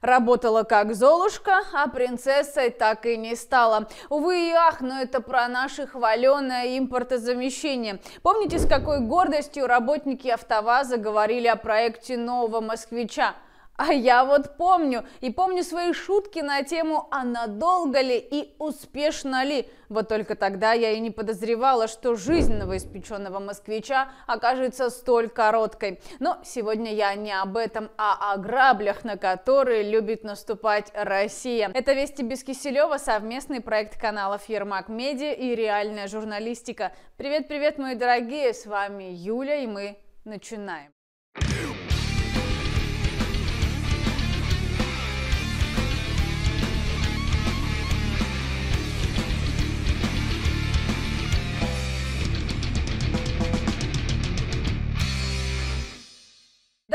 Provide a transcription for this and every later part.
Работала как Золушка, а принцессой так и не стала. Увы и ах, но это про наше хваленое импортозамещение. Помните, с какой гордостью работники АвтоВАЗа говорили о проекте нового москвича? А я вот помню, и помню свои шутки на тему «А надолго ли и успешно ли?». Вот только тогда я и не подозревала, что жизнь новоиспеченного москвича окажется столь короткой. Но сегодня я не об этом, а о граблях, на которые любит наступать Россия. Это «Вести без Киселева», совместный проект каналов Ермак Медиа и реальная журналистика. Привет-привет, мои дорогие, с вами Юля, и мы начинаем.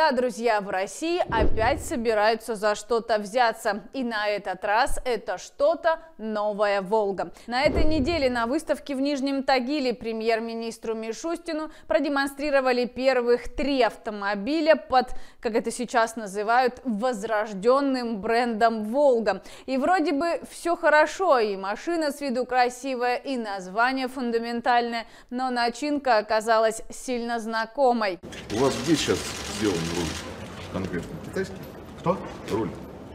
Да, друзья, в России опять собираются за что-то взяться. И на этот раз это что-то новая Волга. На этой неделе на выставке в Нижнем Тагиле премьер-министру Мишустину продемонстрировали первых три автомобиля под, как это сейчас называют, возрожденным брендом Волга. И вроде бы все хорошо, и машина с виду красивая, и название фундаментальное, но начинка оказалась сильно знакомой. У вас где сейчас сделан руль конкретно? Китайский? Кто? Руль.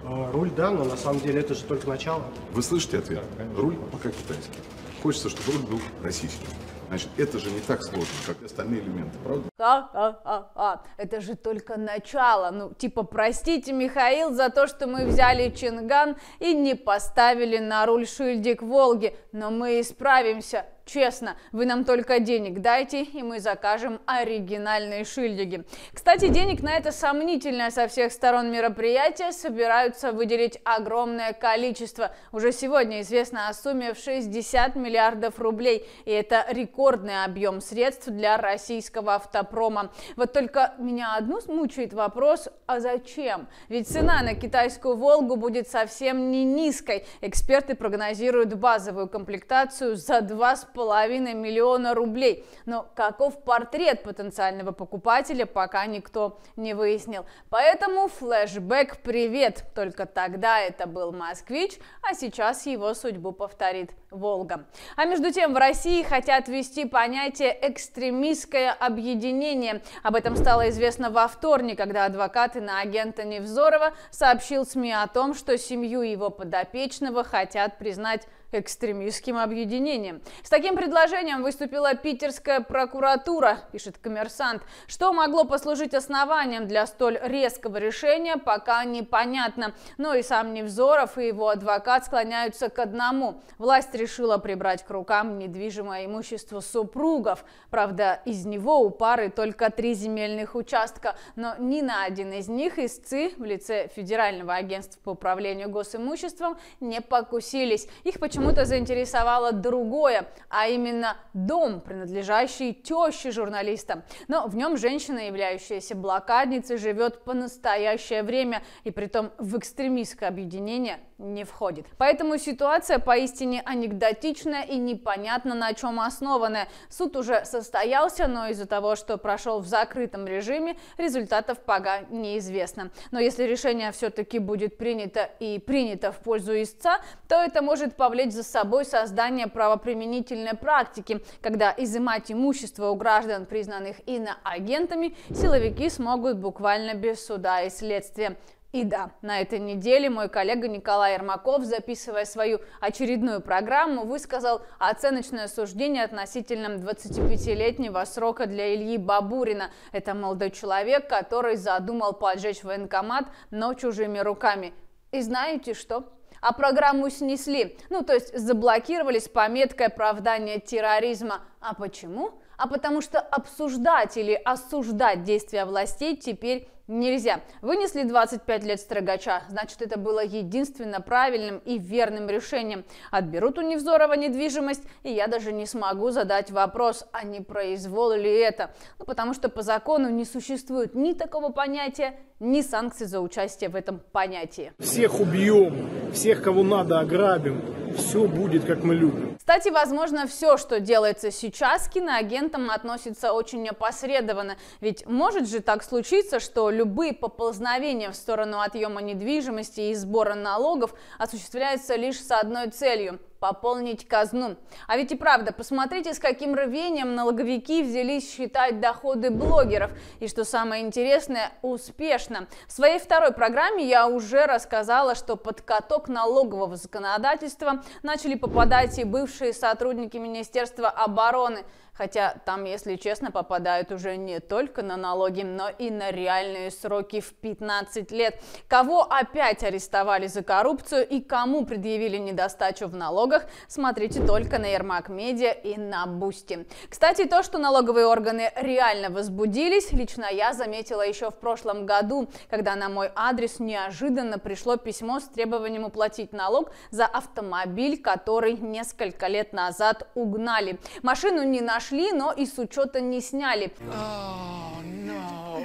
А, руль, да, но на самом деле это же только начало. Вы слышите ответ? Руль пока китайский. Хочется, чтобы руль был российский. Значит, это же не так сложно, как остальные элементы, правда? А-а-а-а, это же только начало. Ну, типа, простите, Михаил, за то, что мы взяли Чинган и не поставили на руль шильдик Волги, но мы исправимся. Честно, вы нам только денег дайте, и мы закажем оригинальные шильдиги. Кстати, денег на это сомнительное со всех сторон мероприятие собираются выделить огромное количество. Уже сегодня известно о сумме в 60 миллиардов рублей, и это рекордный объем средств для российского автопрома. Вот только меня одну мучает вопрос, а зачем? Ведь цена на китайскую «Волгу» будет совсем не низкой. Эксперты прогнозируют базовую комплектацию за 2,5 половиной миллиона рублей. Но каков портрет потенциального покупателя, пока никто не выяснил. Поэтому флешбэк привет. Только тогда это был москвич, а сейчас его судьбу повторит Волга. А между тем в России хотят ввести понятие экстремистское объединение. Об этом стало известно во вторник, когда адвокат на агента Невзорова сообщил СМИ о том, что семью его подопечного хотят признать экстремистским объединением. С таким предложением выступила питерская прокуратура, пишет коммерсант. Что могло послужить основанием для столь резкого решения, пока непонятно. Но и сам Невзоров и его адвокат склоняются к одному. Власть решила прибрать к рукам недвижимое имущество супругов. Правда, из него у пары только три земельных участка, но ни на один из них истцы в лице Федерального агентства по управлению госимуществом не покусились. Их почему почему-то заинтересовало другое, а именно дом, принадлежащий теще журналиста. Но в нем женщина, являющаяся блокадницей, живет по настоящее время и притом в экстремистское объединение не входит. Поэтому ситуация поистине анекдотичная и непонятно на чем основанная. Суд уже состоялся, но из-за того, что прошел в закрытом режиме, результатов пока неизвестно. Но если решение все-таки будет принято и принято в пользу истца, то это может повлечь повлечь за собой создание правоприменительной практики, когда изымать имущество у граждан, признанных иноагентами, силовики смогут буквально без суда и следствия. И да, на этой неделе мой коллега Николай Ермаков, записывая свою очередную программу, высказал оценочное суждение относительно 25-летнего срока для Ильи Бабурина. Это молодой человек, который задумал поджечь военкомат, но чужими руками. И знаете что? А программу снесли. Ну, то есть заблокировали с пометкой оправдания терроризма. А почему? А потому что обсуждать или осуждать действия властей теперь нельзя. Вынесли 25 лет строгача, значит это было единственно правильным и верным решением. Отберут у Невзорова недвижимость, и я даже не смогу задать вопрос, а не произвол ли это. Ну, потому что по закону не существует ни такого понятия, ни санкций за участие в этом понятии. Всех убьем, всех, кого надо, ограбим. Все будет, как мы любим. Кстати, возможно, все, что делается сейчас киноагентам, относится очень опосредованно. Ведь может же так случиться, что любые поползновения в сторону отъема недвижимости и сбора налогов осуществляются лишь с одной целью пополнить казну. А ведь и правда, посмотрите, с каким рвением налоговики взялись считать доходы блогеров. И что самое интересное, успешно. В своей второй программе я уже рассказала, что под каток налогового законодательства начали попадать и бывшие сотрудники Министерства обороны. Хотя там, если честно, попадают уже не только на налоги, но и на реальные сроки в 15 лет. Кого опять арестовали за коррупцию и кому предъявили недостачу в налогах, смотрите только на Ермак Медиа и на Бусти. Кстати, то, что налоговые органы реально возбудились, лично я заметила еще в прошлом году, когда на мой адрес неожиданно пришло письмо с требованием уплатить налог за автомобиль, который несколько лет назад угнали. Машину не нашли нашли, но и с учета не сняли. Oh, no.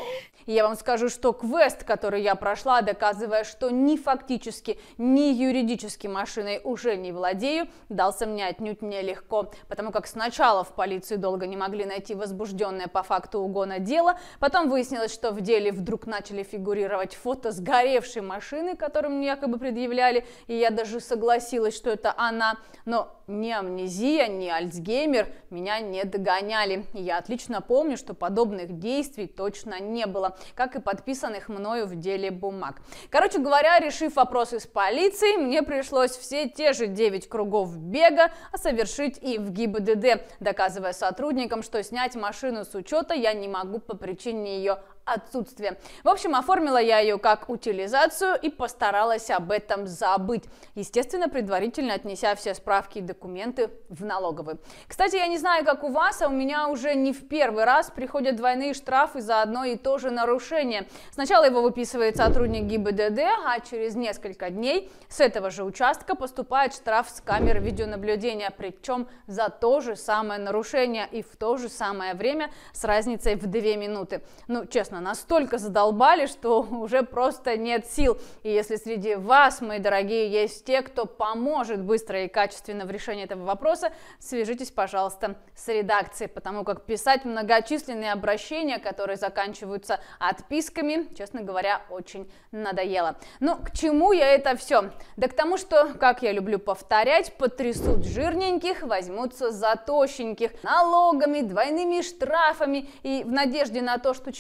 Я вам скажу, что квест, который я прошла, доказывая, что ни фактически, ни юридически машиной уже не владею, дался мне отнюдь нелегко, потому как сначала в полиции долго не могли найти возбужденное по факту угона дело, потом выяснилось, что в деле вдруг начали фигурировать фото сгоревшей машины, которую мне якобы предъявляли, и я даже согласилась, что это она, но ни амнезия, ни Альцгеймер меня не догоняли. Я отлично помню, что подобных действий точно не было, как и подписанных мною в деле бумаг. Короче говоря, решив вопросы с полицией, мне пришлось все те же 9 кругов бега совершить и в ГИБДД, доказывая сотрудникам, что снять машину с учета я не могу по причине ее отсутствия. В общем, оформила я ее как утилизацию и постаралась об этом забыть. Естественно, предварительно отнеся все справки и документы в налоговый. Кстати, я не знаю, как у вас, а у меня уже не в первый раз приходят двойные штрафы за одно и то же нарушение. Сначала его выписывает сотрудник ГИБДД, а через несколько дней с этого же участка поступает штраф с камеры видеонаблюдения, причем за то же самое нарушение и в то же самое время с разницей в 2 минуты. Ну, честно, настолько задолбали, что уже просто нет сил. И если среди вас, мои дорогие, есть те, кто поможет быстро и качественно в решении этого вопроса, свяжитесь, пожалуйста, с редакцией, потому как писать многочисленные обращения, которые заканчиваются отписками, честно говоря, очень надоело. Ну, к чему я это все? Да к тому, что, как я люблю повторять, потрясут жирненьких, возьмутся за тощеньких налогами, двойными штрафами и в надежде на то, что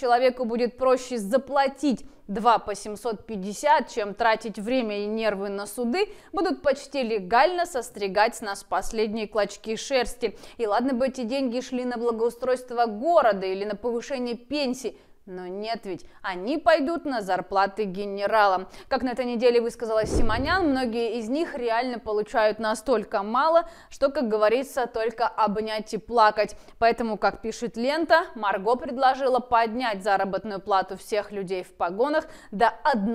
человеку будет проще заплатить 2 по 750, чем тратить время и нервы на суды, будут почти легально состригать с нас последние клочки шерсти. И ладно бы эти деньги шли на благоустройство города или на повышение пенсий, но нет ведь, они пойдут на зарплаты генералам. Как на этой неделе высказалась Симонян, многие из них реально получают настолько мало, что, как говорится, только обнять и плакать. Поэтому, как пишет лента, Марго предложила поднять заработную плату всех людей в погонах до 1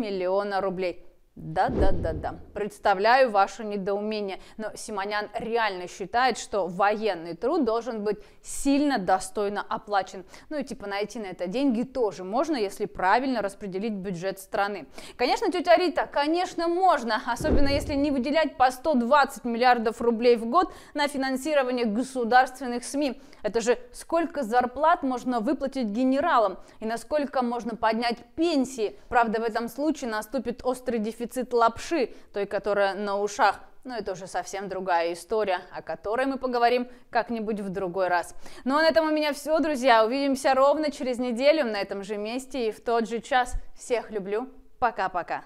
миллиона рублей. Да-да-да-да. Представляю ваше недоумение, но Симонян реально считает, что военный труд должен быть сильно достойно оплачен. Ну и типа найти на это деньги тоже можно, если правильно распределить бюджет страны. Конечно, тетя Рита, конечно можно, особенно если не выделять по 120 миллиардов рублей в год на финансирование государственных СМИ. Это же сколько зарплат можно выплатить генералам и насколько можно поднять пенсии. Правда, в этом случае наступит острый дефицит дефицит лапши, той, которая на ушах. Но это уже совсем другая история, о которой мы поговорим как-нибудь в другой раз. Ну а на этом у меня все, друзья. Увидимся ровно через неделю на этом же месте и в тот же час. Всех люблю. Пока-пока.